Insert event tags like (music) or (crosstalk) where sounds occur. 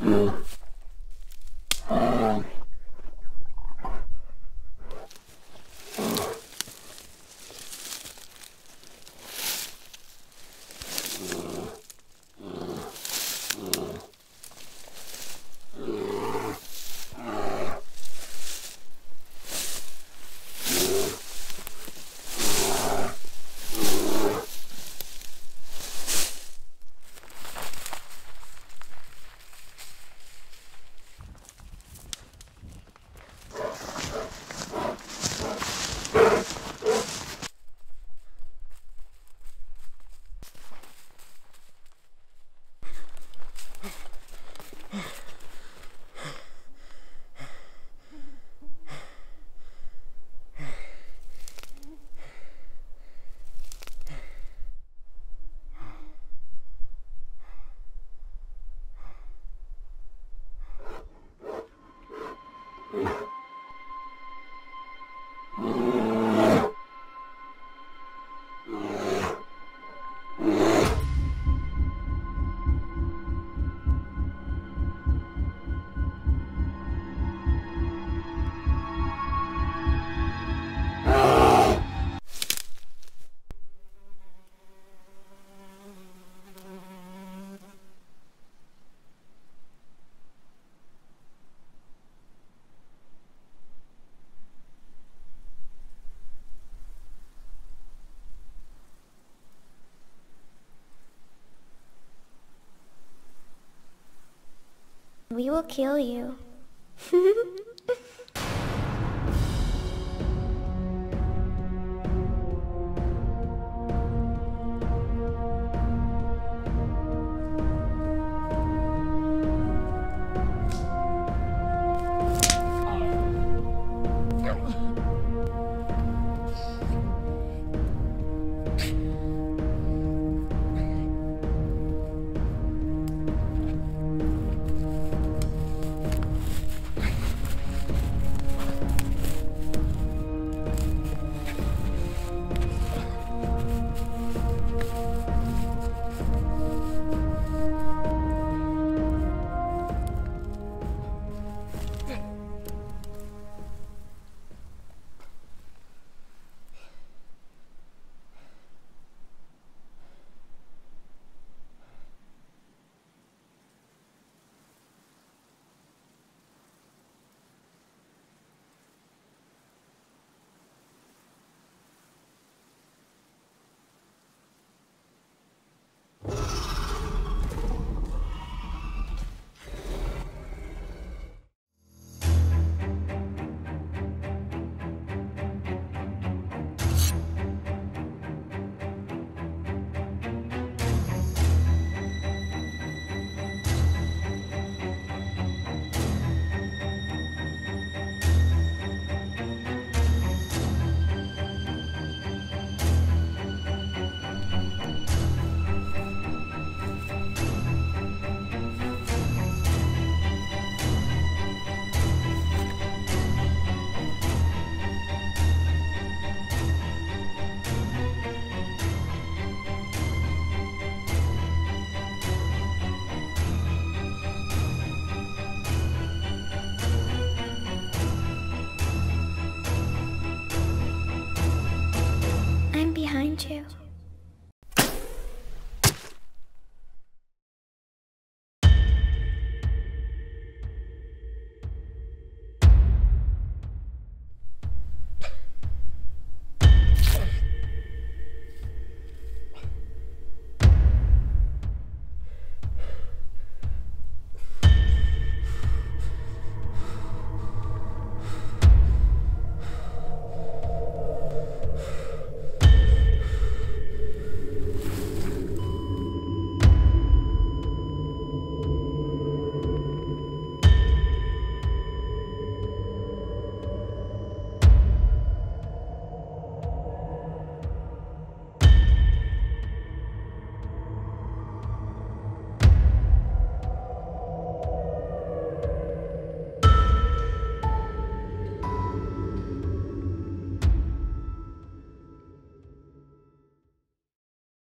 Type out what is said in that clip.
Hum. We will kill you. (laughs) You.